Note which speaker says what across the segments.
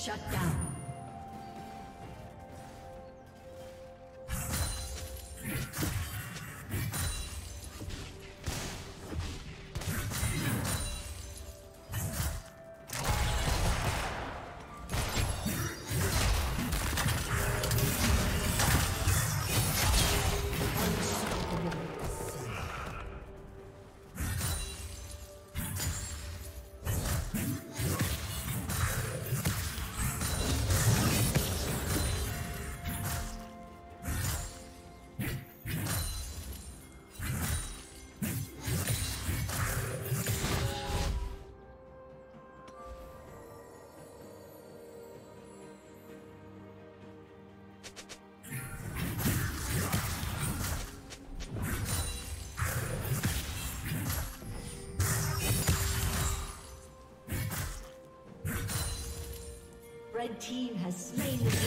Speaker 1: Shut down. Has slain the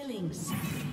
Speaker 1: Killing spree.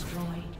Speaker 1: Destroyed.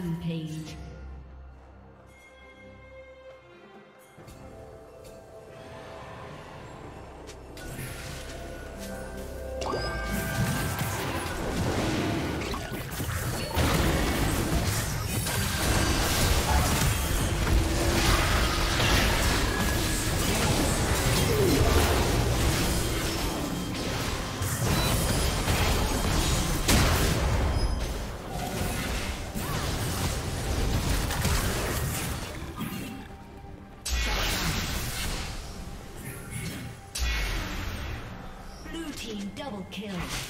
Speaker 1: Rampage. Kill.